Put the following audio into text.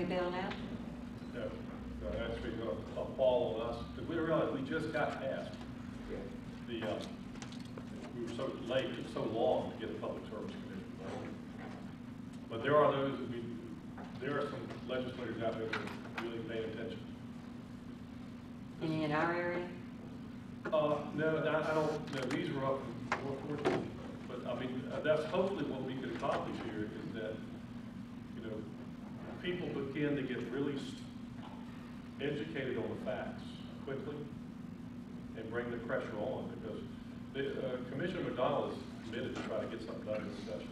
bailed out? No, no, actually, gonna fall on us, because we realized we just got past the, uh, we were so late, it took so long to get a public service commission. But there are those, that we, there are some legislators out there that are really paying attention. Any in our area? Uh, no, I, I don't, no, these were up in North Portland, but I mean, uh, that's hopefully what we could accomplish here is that, you know, people begin to get really educated on the facts quickly and bring the pressure on because the, uh, Commissioner McDonald is committed to try to get something done in this session.